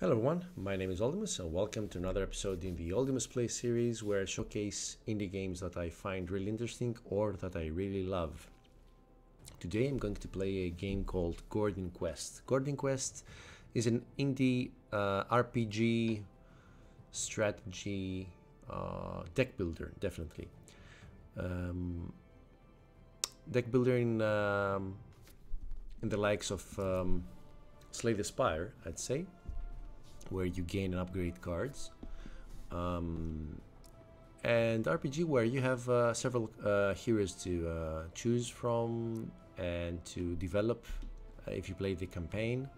Hello everyone, my name is Oldimus and welcome to another episode in the Oldimus Play series where I showcase indie games that I find really interesting or that I really love. Today I'm going to play a game called Gordian Quest. Gordian Quest is an indie uh, RPG strategy uh, deck builder, definitely. Um, deck builder in, um, in the likes of um, Slay the Spire, I'd say where you gain and upgrade cards. Um, and RPG where you have uh, several uh, heroes to uh, choose from and to develop uh, if you play the campaign.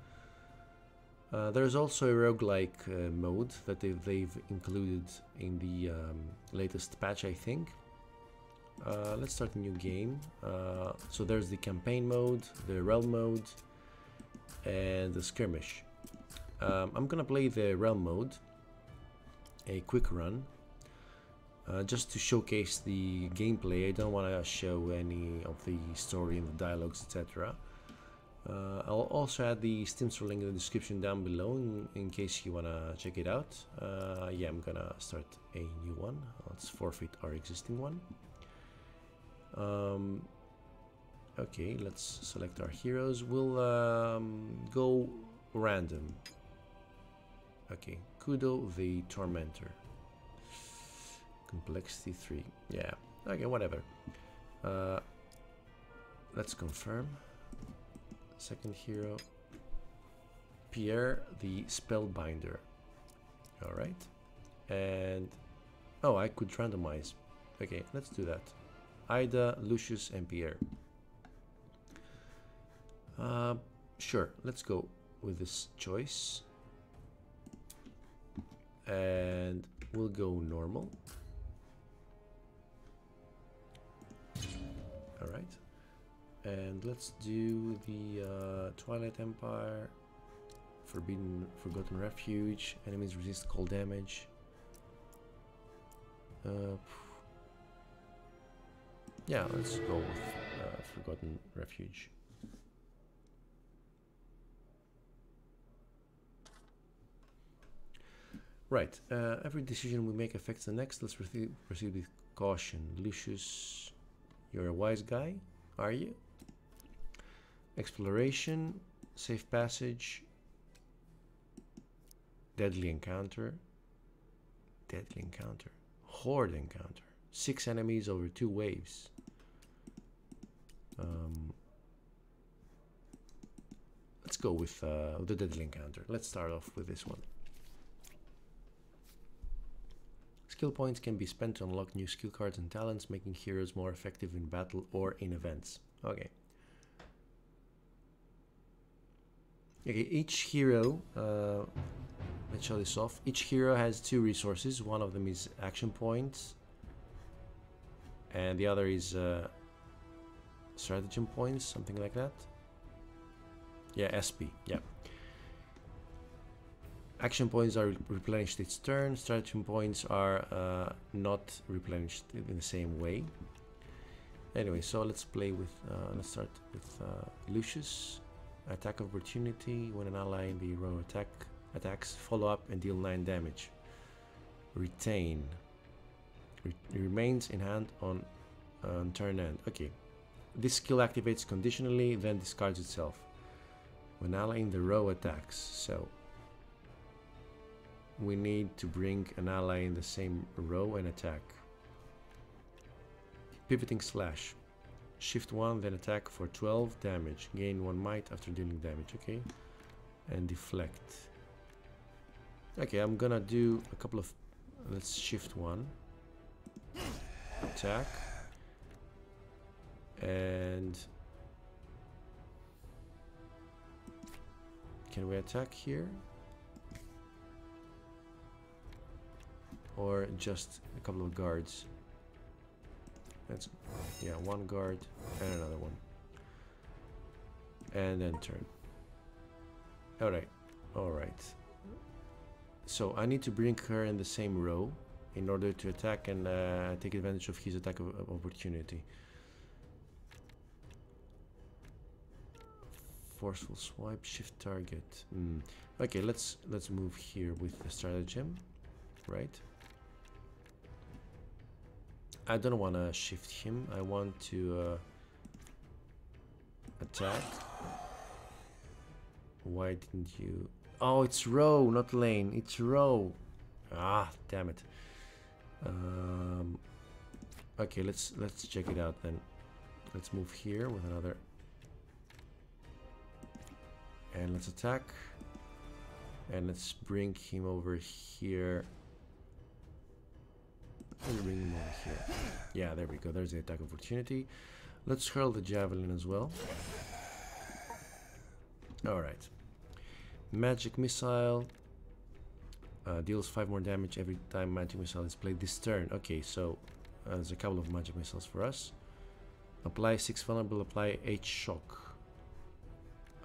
Uh, there's also a roguelike uh, mode that they've, they've, included in the um, latest patch, I think. let's start a new game. so there's the campaign mode, the realm mode, and the skirmish. Um, I'm gonna play the realm mode, a quick run, uh, just to showcase the gameplay. I don't want to show any of the story and the dialogues, etc. Uh, I'll also add the Steam store link in the description down below in, in case you want to check it out. Uh, yeah, I'm gonna start a new one. Let's forfeit our existing one. Um, okay, let's select our heroes. We'll um, go random. Okay, Kudo the Tormentor. Complexity 3. Yeah, okay, whatever. Uh, let's confirm. Second hero. Pierre the Spellbinder. Alright. And... Oh, I could randomize. Okay, let's do that. Ida, Lucius, and Pierre. Uh, sure, let's go with this choice and we'll go normal. All right. And let's do the uh, Twilight Empire Forbidden Forgotten Refuge enemies resist cold damage. Uh, yeah let's go with uh, Forgotten Refuge Right, uh, every decision we make affects the next. Let's proceed, with caution. Lucius, you're a wise guy, are you? Exploration, safe passage, deadly encounter, deadly encounter, horde encounter, six enemies over two waves. Um, let's go with uh, the deadly encounter. Let's start off with this one. Skill points can be spent to unlock new skill cards and talents, making heroes more effective in battle or in events. Okay. Okay, each hero, uh, let's show this off. Each hero has two resources. One of them is action points, and the other is uh, stratagem points, something like that. Yeah, SP, yeah. Action points are replenished each turn. Stratagem points are uh, not replenished in the same way. Anyway, so let's play with, uh, let's start with uh, Lucius. Attack opportunity. When an ally in the row attack attacks, follow up and deal 9 damage. Retain. Re remains in hand on, on turn end. Okay. This skill activates conditionally, then discards itself. When ally in the row attacks. So we need to bring an ally in the same row and attack. Pivoting slash. Shift 1, then attack for 12 damage. Gain 1 might after dealing damage, okay? And deflect. Okay, I'm gonna do a couple of... Let's shift 1. Attack. And... Can we attack here? Or just a couple of guards. That's yeah, one guard and another one. And then turn. Alright, alright. So I need to bring her in the same row in order to attack and uh, take advantage of his attack of, opportunity. Forceful swipe, shift target. Mm. Okay, let's let's move here with the stratagem, right? I don't want to shift him. I want to uh, attack. Why didn't you? Oh, it's row, not lane. It's row. Ah, damn it. Um, okay, let's let's check it out then. Let's move here with another, and let's attack. And let's bring him over here. Let's bring here. Yeah, there we go. There's the attack opportunity. Let's hurl the javelin as well. Alright. Magic missile. Uh, deals 5 more damage every time magic missile is played this turn. Okay, so uh, there's a couple of magic missiles for us. Apply 6 vulnerable, apply 8 shock.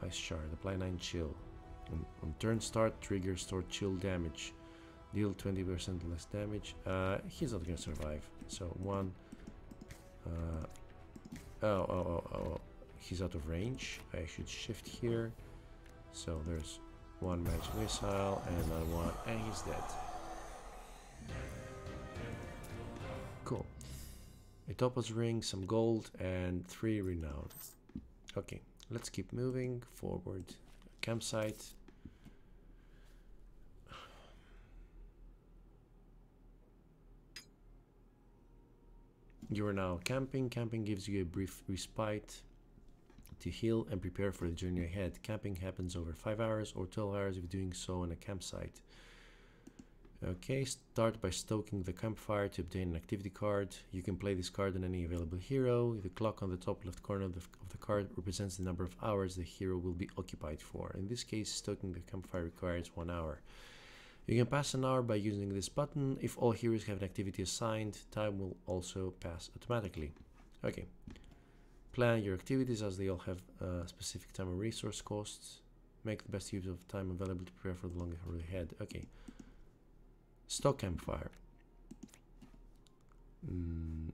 Ice shard, apply 9 chill. On, on turn start, trigger store chill damage. Deal 20% less damage. Uh, he's not gonna survive. So one. Uh, oh, oh, oh, oh. He's out of range. I should shift here. So there's one magic missile and another one, and he's dead. Cool. A topaz ring, some gold, and three renown. Okay, let's keep moving forward campsite. You are now camping. Camping gives you a brief respite to heal and prepare for the journey ahead. Camping happens over 5 hours or 12 hours if doing so on a campsite. Okay, start by stoking the campfire to obtain an activity card. You can play this card on any available hero. The clock on the top left corner of the, of the card represents the number of hours the hero will be occupied for. In this case, stoking the campfire requires one hour. You can pass an hour by using this button. If all heroes have an activity assigned, time will also pass automatically. Okay. Plan your activities as they all have a specific time and resource costs. Make the best use of time available to prepare for the longer road ahead. Okay. Stock campfire. Mm.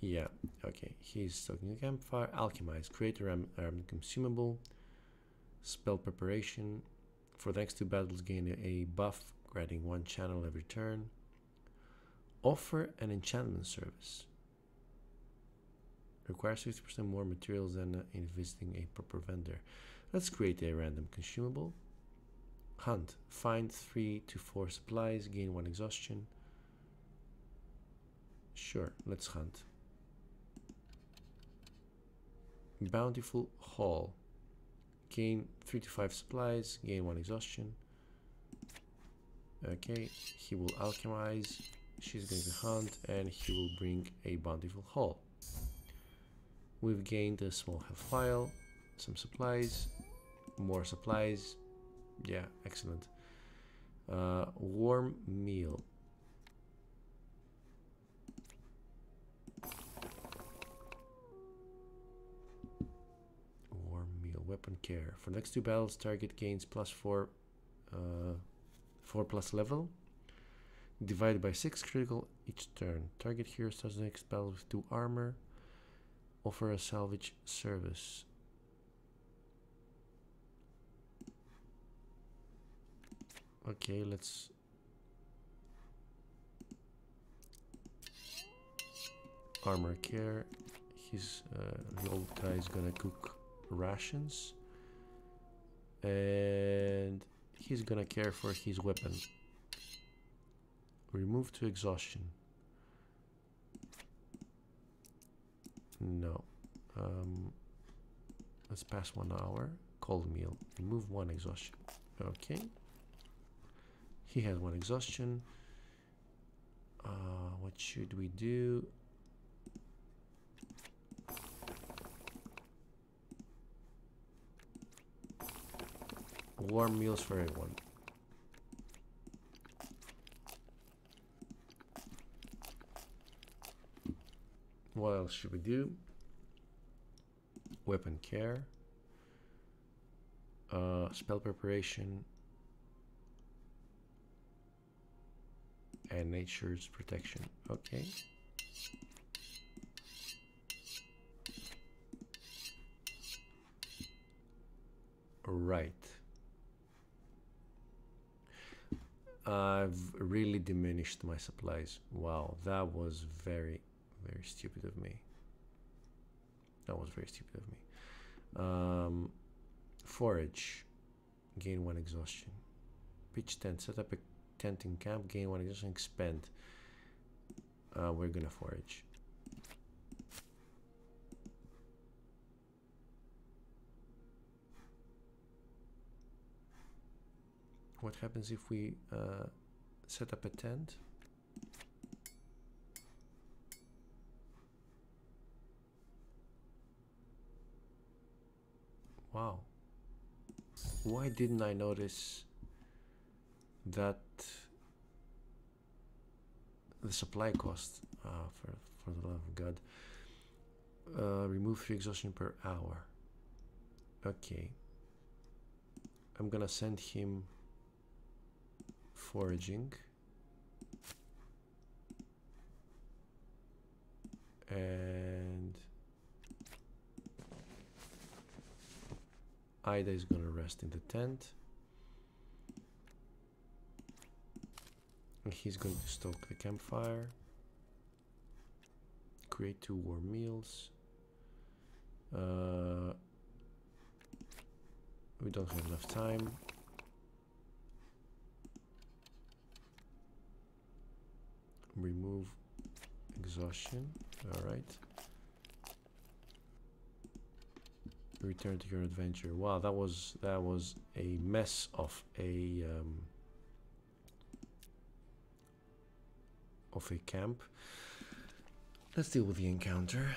Yeah, okay. He's stocking a campfire. Alchemize. Create a armed consumable. Spell preparation. For the next two battles, gain a, buff, granting one channel every turn. Offer an enchantment service. Requires 50% more materials than uh, in visiting a proper vendor. Let's create a random consumable. Hunt. Find 3 to 4 supplies, gain 1 exhaustion. Sure, let's hunt. Bountiful Haul. Gain 3 to 5 supplies, gain 1 exhaustion. Okay, he will alchemize. She's going to hunt and he will bring a bountiful haul. We've gained a small health file, some supplies, more supplies, yeah, excellent. Uh, warm meal. Warm meal. Weapon care. For next two battles, target gains plus four, uh, four plus level. Divided by six critical each turn. Target here starts the next battle with two armor. Offer a salvage service. Okay, let's armor care. His uh, old guy is gonna cook rations, and he's gonna care for his weapon. Remove to exhaustion. No. Um, let's pass one hour. Cold meal. Remove one exhaustion. Okay. He has one exhaustion. Uh, what should we do? Warm meals for everyone. What else should we do? Weapon care. Uh, spell preparation. and nature's protection. Okay. Right. I've really diminished my supplies. Wow, that was very, very stupid of me. That was very stupid of me. Um, forage, gain one exhaustion. Pitch tent, set up a tent in camp, gain one exhaustion, expend. Uh, we're gonna forage. What happens if we uh, set up a tent? Wow. Why didn't I notice that the supply cost, uh, for, for the love of God, uh, remove 3 exhaustion per hour. Okay. I'm gonna send him foraging. And Ida is gonna rest in the tent. And he's going to stoke the campfire. Create two warm meals. Uh, we don't have enough time remove exhaustion. All right. Return to your adventure. Wow that was that was a mess of a um, of a camp. Let's deal with the encounter.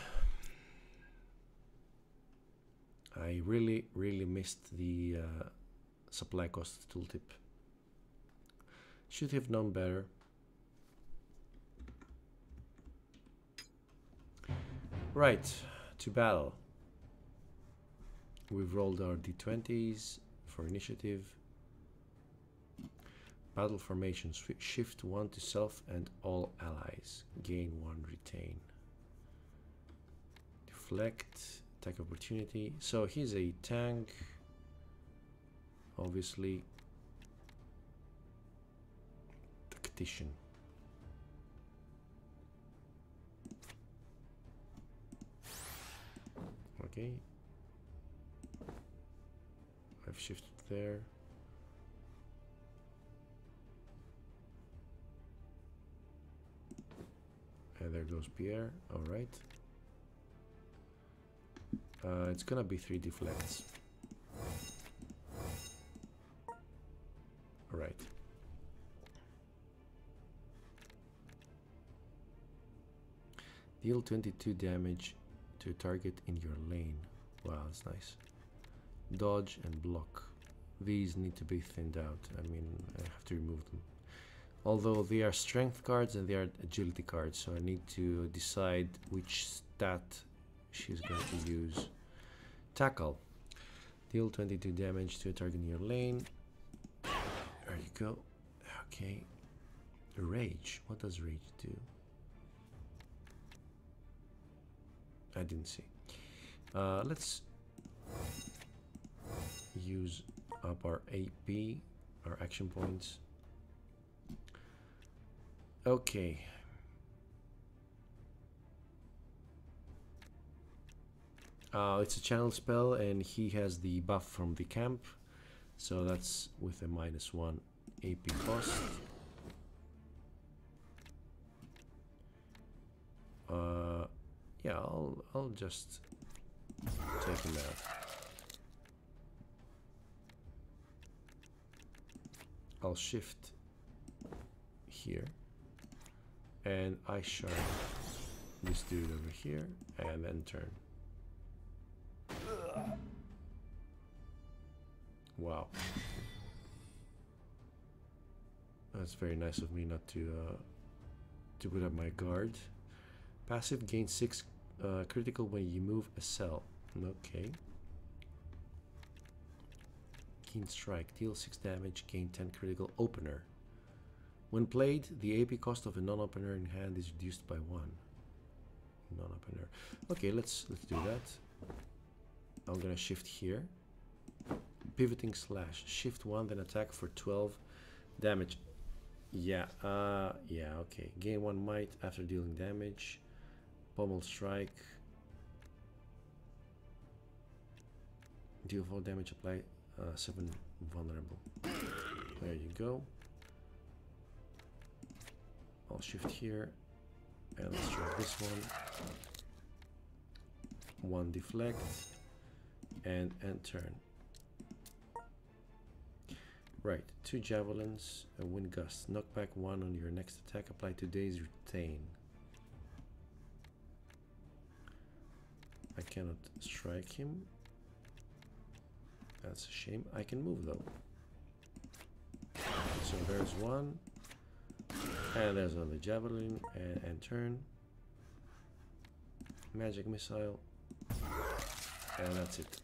I really really missed the uh, supply cost tooltip. Should have known better Right, to battle. We've rolled our d20s for initiative. Battle formation. Shift 1 to self and all allies. Gain 1, retain. Deflect. Attack opportunity. So he's a tank. Obviously. Tactician. Okay I've shifted there. And there goes Pierre. All right. Uh, it's gonna be three deflects all right. Deal 22 damage to target in your lane. Wow, that's nice. Dodge and block. These need to be thinned out. I mean, I have to remove them. Although they are strength cards and they are agility cards, so I need to decide which stat she's going to use. Tackle. Deal 22 damage to a target in your lane. There you go. Okay. Rage. What does rage do? I didn't see. Uh, let's use up our AP, our action points. Okay. Uh, it's a channel spell and he has the buff from the camp. So that's with a minus one AP cost. Uh, yeah, I'll, I'll just take him out. I'll shift here and I shard this dude over here and then turn. Wow. That's very nice of me not to uh, to put up my guard. Passive gain 6 uh, critical when you move a cell. Okay. Keen Strike. Deal 6 damage, gain 10 critical opener. When played, the AP cost of a non-opener in hand is reduced by 1. Non-opener. Okay, let's let's do that. I'm gonna shift here. pivoting slash. Shift 1, then attack for 12 damage. Yeah, uh, yeah, okay. Gain 1 might after dealing damage. Pommel strike. Deal 4 damage, apply uh, 7 vulnerable. There you go. I'll shift here and let's try this one. One deflect and end turn. Right, two javelins, a wind gust. Knock back one on your next attack. Apply today's retain. I cannot strike him. That's a shame. I can move though. So there's one. And there's another javelin and, and turn. Magic missile. And that's it.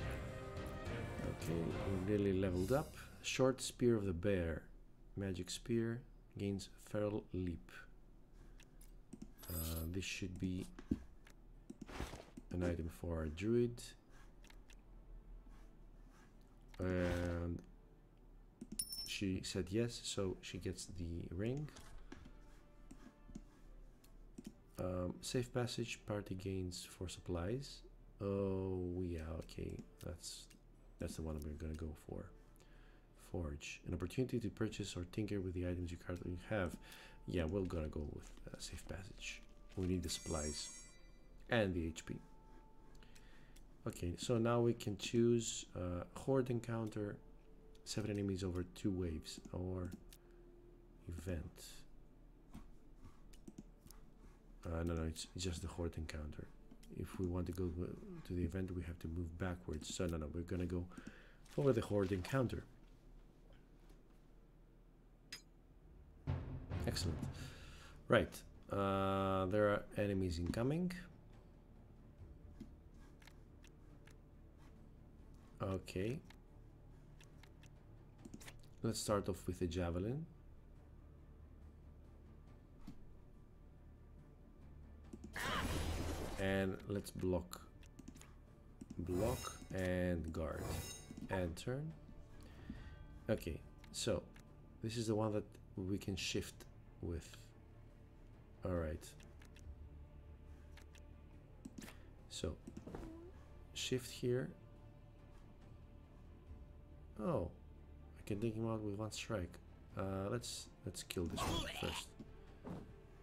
Okay, we nearly leveled up. Short spear of the bear. Magic spear gains feral leap. Uh, this should be an item for our druid. And she said yes, so she gets the ring. Um, safe passage, party gains for supplies. Oh, yeah, okay, that's that's the one we're gonna go for. Forge, an opportunity to purchase or tinker with the items you currently have. Yeah, we're gonna go with uh, safe passage. We need the supplies and the HP. Okay, so now we can choose uh, horde encounter, seven enemies over two waves, or event. Uh, no, no, it's just the horde encounter. If we want to go to the event, we have to move backwards. So no, no, we're gonna go for the horde encounter. Excellent. Right, uh, there are enemies incoming. Okay. Let's start off with a javelin. And let's block. Block and guard. And turn. Okay, so this is the one that we can shift with. Alright. So, shift here Oh, I can take him out with one strike. Uh, let's let's kill this one first.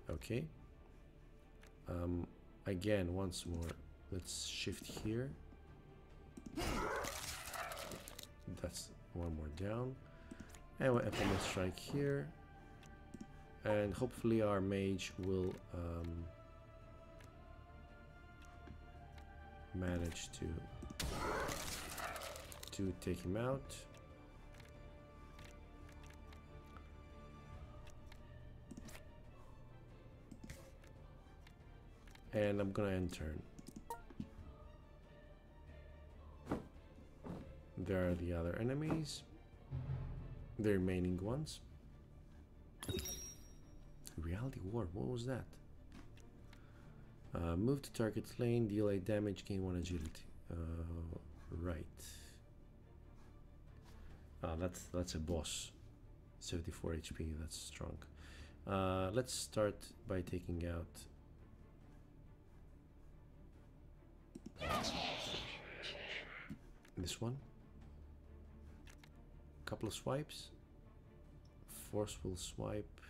Okay. Um, again, once more. Let's shift here. That's one more down. And we'll implement strike here. And hopefully our mage will um, manage to to take him out. And I'm gonna end turn. There are the other enemies. The remaining ones. Reality War, what was that? Uh, move to target lane, deal 8 damage, gain 1 agility. Uh, right. Uh, that's that's a boss. 74 HP, that's strong. Uh, let's start by taking out this one. Couple of swipes. Forceful swipe.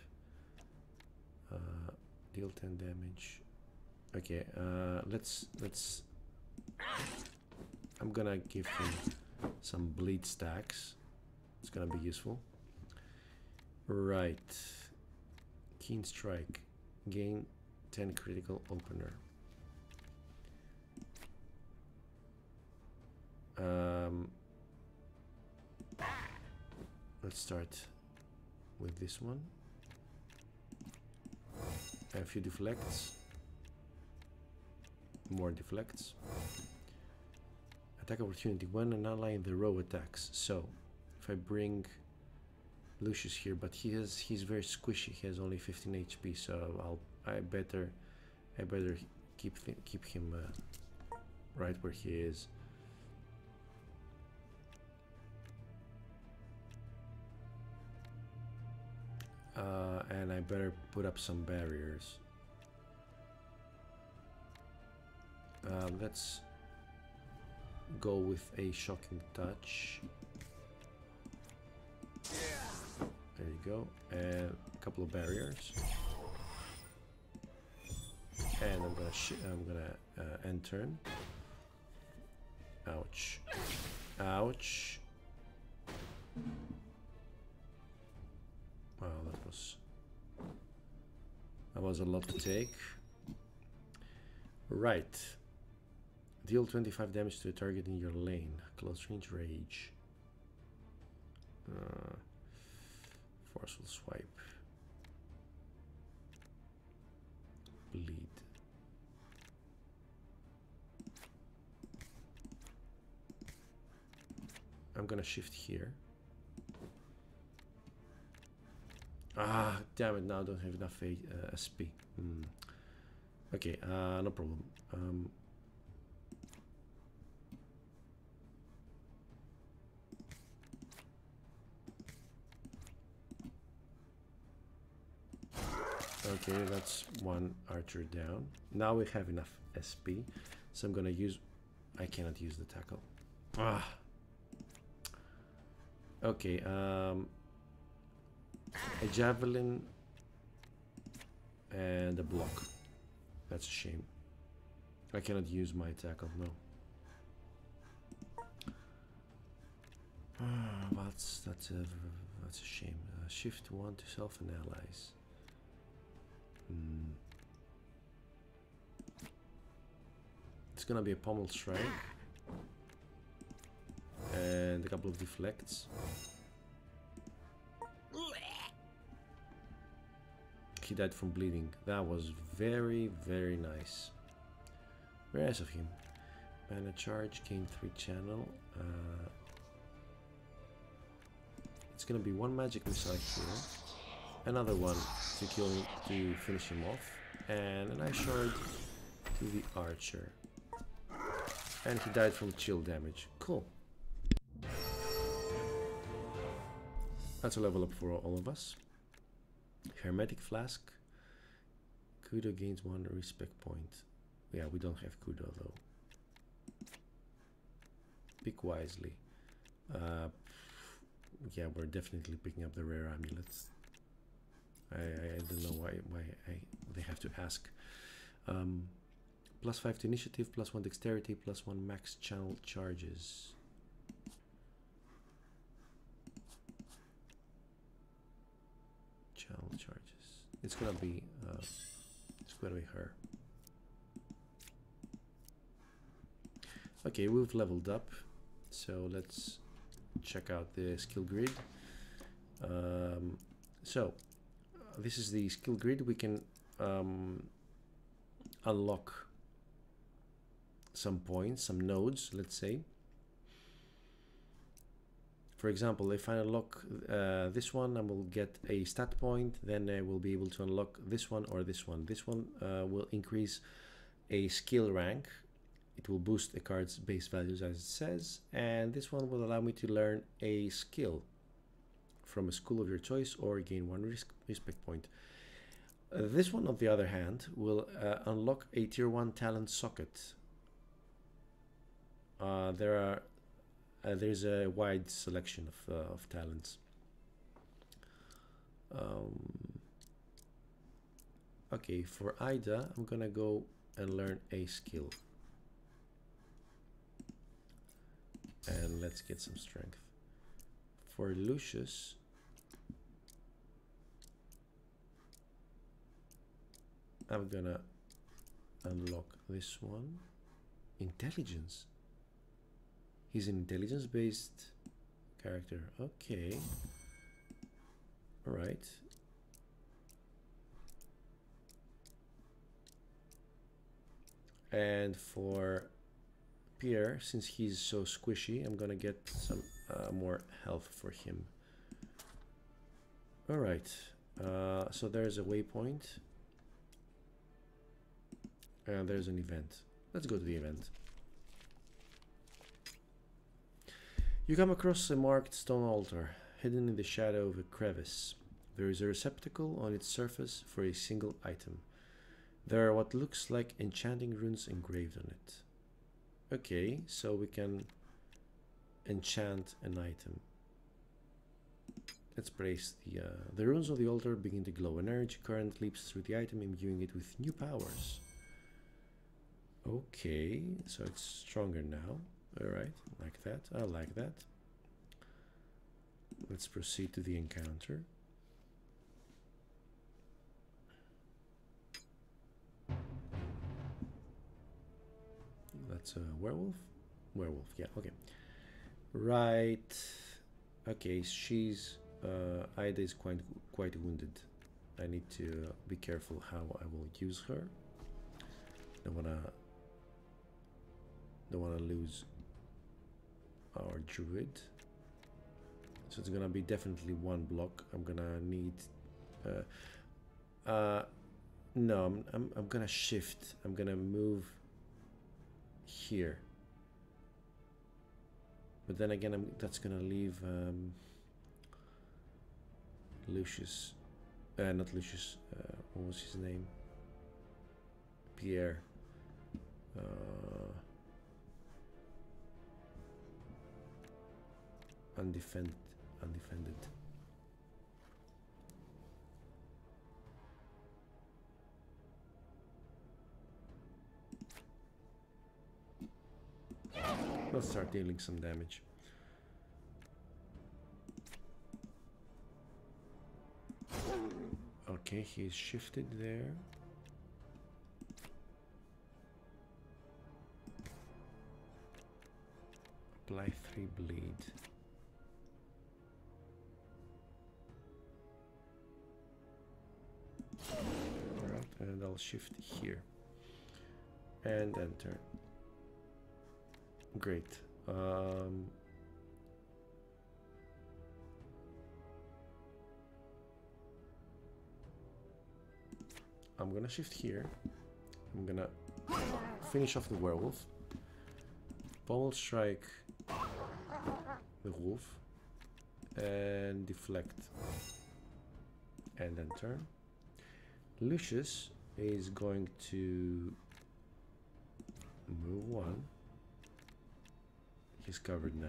Uh, deal 10 damage. Okay, uh, let's let's. I'm gonna give him some bleed stacks. It's gonna be useful. Right. Keen strike. Gain 10 critical opener. Um, let's start with this one. A few deflects. More deflects. Attack opportunity when an ally in the row attacks. So, I bring Lucius here, but he has he's very squishy. He has only 15 HP, so I'll I better I better keep keep him uh, right where he is. Uh, and I better put up some barriers. Uh, let's go with a shocking touch. There you go. And a couple of barriers. And I'm gonna I'm gonna uh, end turn. Ouch. Ouch. Wow, that was that was a lot to take. Right. Deal 25 damage to a target in your lane. Close range rage. Uh, forceful swipe. Bleed. I'm gonna shift here. Ah, damn it, now I don't have enough a, uh, SP. Hmm. Okay, uh, no problem. Um, okay, that's one archer down. Now we have enough SP, so I'm gonna use... I cannot use the tackle. Ah. Okay, um, a javelin and a block. That's a shame. I cannot use my tackle, no. Ah, that's that's a that's a shame. Uh, shift one to self and allies. Mm. It's gonna be a pommel strike and a couple of deflects. He died from bleeding. That was very, very nice. Very nice of him. Mana charge, gain 3 channel. Uh, it's gonna be one magic missile here. Another one to kill him, to finish him off. And an ice shard to the archer. And he died from chill damage. Cool. That's a level up for all of us. Hermetic Flask. Kudo gains one respect point. Yeah, we don't have Kudo though. Pick wisely. Uh, yeah, we're definitely picking up the rare amulets. I, I, don't know why why I, they have to ask. Um, plus 5 to initiative, plus 1 dexterity, plus 1 max channel charges. channel charges. It's gonna be uh, it's gonna be her. Okay, we've leveled up, so let's check out the skill grid. Um, so this is the skill grid. We can um, unlock some points, some nodes, let's say. For example, if I unlock uh, this one, I will get a stat point, then I will be able to unlock this one or this one. This one uh, will increase a skill rank. It will boost a card's base values as it says, and this one will allow me to learn a skill from a school of your choice or gain one respect point. Uh, this one, on the other hand, will uh, unlock a tier 1 talent socket. Uh, there are uh, there's a wide selection of, uh, of talents. Um, okay, for Ida, I'm gonna go and learn a skill. And let's get some strength. For Lucius, I'm gonna unlock this one. Intelligence. He's an intelligence based character. Okay. Alright. And for Pierre, since he's so squishy, I'm gonna get some uh, more health for him. Alright. Uh, so there's a waypoint. And there's an event. Let's go to the event. You come across a marked stone altar, hidden in the shadow of a crevice. There is a receptacle on its surface for a single item. There are what looks like enchanting runes engraved on it. Okay, so we can enchant an item. Let's place the, uh, the runes of the altar begin to glow. An energy current leaps through the item, imbuing it with new powers. Okay, so it's stronger now. Alright, like that. I like that. Let's proceed to the encounter. That's a werewolf? Werewolf, yeah, okay. Right. Okay, she's... Uh, Ida is quite, quite wounded. I need to uh, be careful how I will use her. Don't wanna... Don't wanna lose our druid. So it's gonna be definitely one block. I'm gonna need... Uh, uh, no, I'm, I'm, I'm gonna shift. I'm gonna move here. But then again, I'm, that's gonna leave um, Lucius, uh, not Lucius, uh, what was his name? Pierre. Uh, undefended, undefended. Let's start dealing some damage. Okay, he's shifted there. Apply 3 bleed. Shift here. And enter. Great. Um, I'm gonna shift here. I'm gonna finish off the werewolf. Pommel strike the wolf and deflect and then turn. Lucius is going to move one. He's covered now.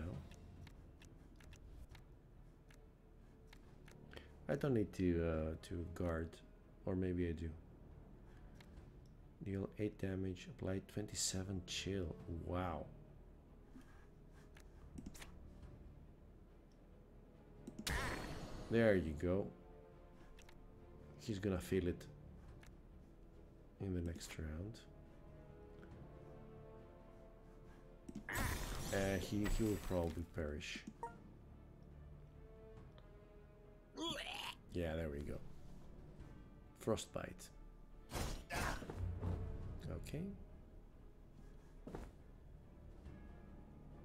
I don't need to uh, to guard, or maybe I do. Deal 8 damage, apply 27 chill. Wow. There you go. He's gonna feel it in the next round. Uh, he, he will probably perish. Yeah, there we go. Frostbite. Okay.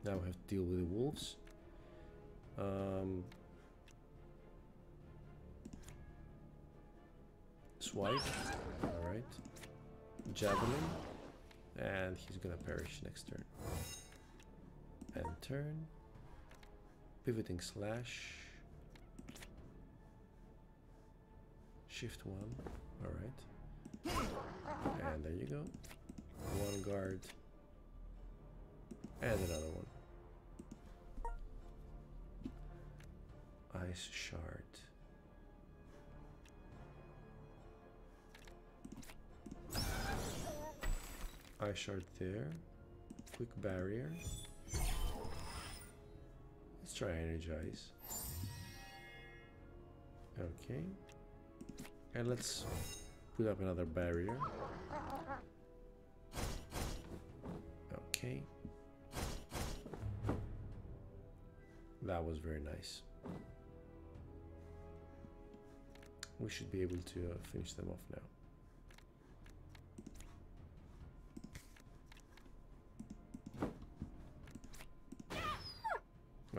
Now we have to deal with the wolves. Um, swipe. Alright. Javelin. And he's gonna perish next turn. And turn. Pivoting slash. Shift one. Alright. And there you go. One guard. And another one. Ice shard. Ice shard there. Quick barrier. Let's try energize. Okay. And let's put up another barrier. Okay. That was very nice. We should be able to uh, finish them off now.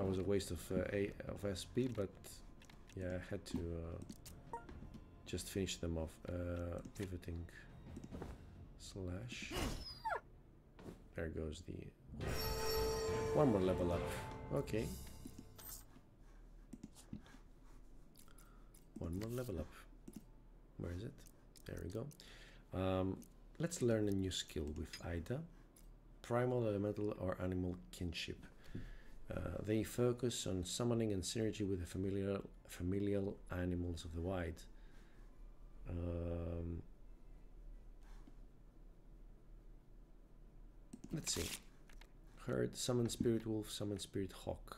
That was a waste of uh, a of SP, but yeah, I had to uh, just finish them off. Uh, pivoting slash. There goes the one more level up. Okay. one more level up. Where is it? There we go. Um, let's learn a new skill with Ida. Primal, elemental, or animal kinship. Uh, they focus on summoning and synergy with the familiar, familial animals of the wild. Um, let's see. Herd, summon spirit wolf, summon spirit hawk.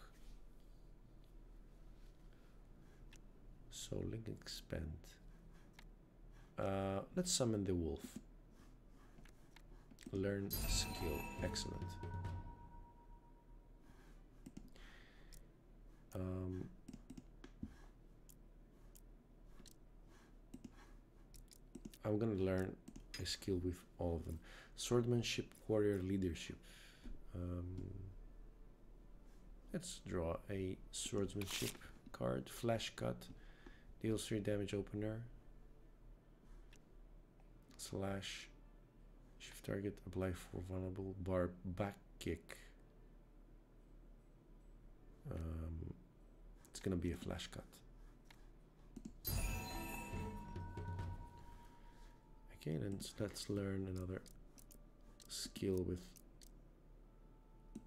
So link expand. Uh, let's summon the wolf. Learn skill. Excellent. Um, I'm gonna learn a skill with all of them. Swordmanship, warrior leadership. Um, let's draw a swordsmanship card. Flash cut. Deals 3 damage opener. Slash. Shift target. Apply for vulnerable. Bar back kick. Um, it's gonna be a flash cut. Okay, then let's learn another skill with,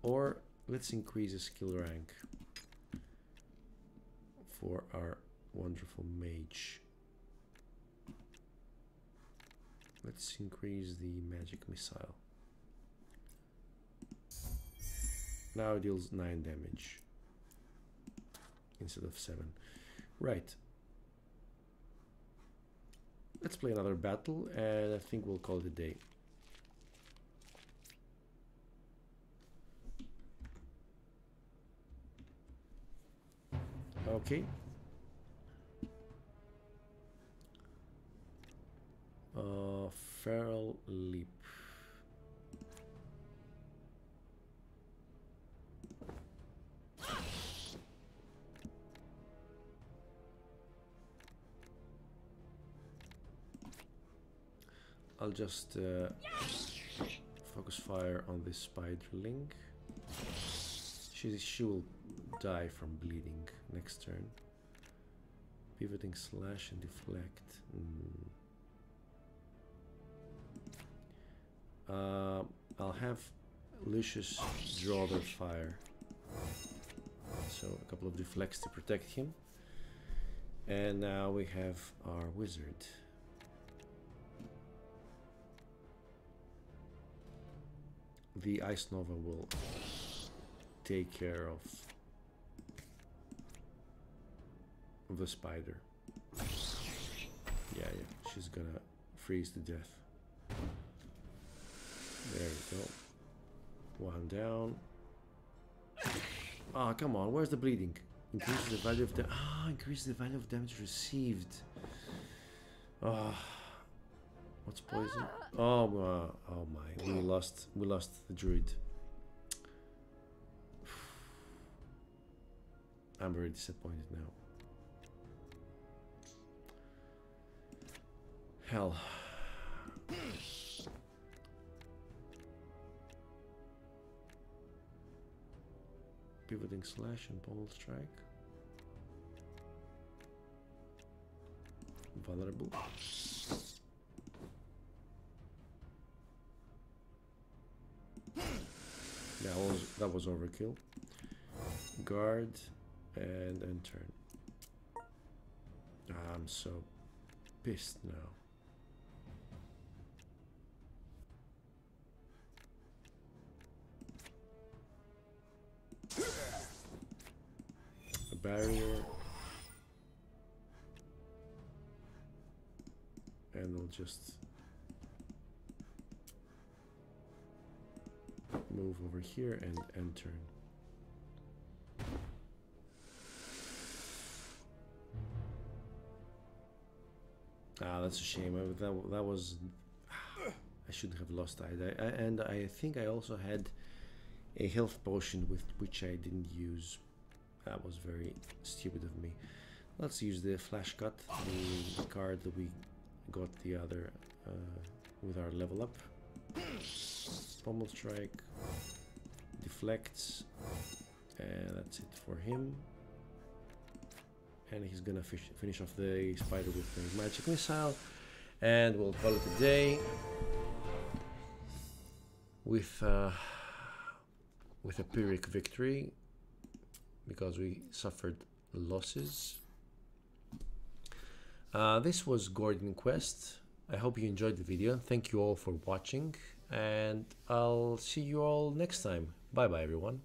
or let's increase the skill rank for our wonderful mage. Let's increase the magic missile. Now it deals 9 damage instead of 7. Right. Let's play another battle and I think we'll call it a day. Okay. Uh, feral leap. I'll just uh, focus fire on this spiderling. She, she will die from bleeding next turn. Pivoting slash and deflect. Mm. Uh, I'll have Lucius draw their fire. So a couple of deflects to protect him. And now we have our wizard. The Ice Nova will take care of the spider. Yeah, yeah, she's gonna freeze to death. There we go. One down. Ah, oh, come on, where's the bleeding? Increase the value of the ah, increase the value of damage received. Ah. Oh. What's poison? Oh, uh, oh my! We lost. We lost the druid. I'm very disappointed now. Hell. Pivoting slash and pommel strike. Vulnerable. That was that was overkill. Guard and then turn. I'm so pissed now. A barrier. And we'll just move over here and enter. Ah, that's a shame. That, that was... I shouldn't have lost Ida. I, and I think I also had a health potion with which I didn't use. That was very stupid of me. Let's use the flash cut, the card that we got the other uh, with our level up. Pommel strike deflects and that's it for him and he's gonna fish, finish off the spider with the magic missile, and we'll call it a day with uh, with a Pyrrhic victory because we suffered losses. Uh, this was Gordian Quest. I hope you enjoyed the video. Thank you all for watching and I'll see you all next time. Bye bye everyone.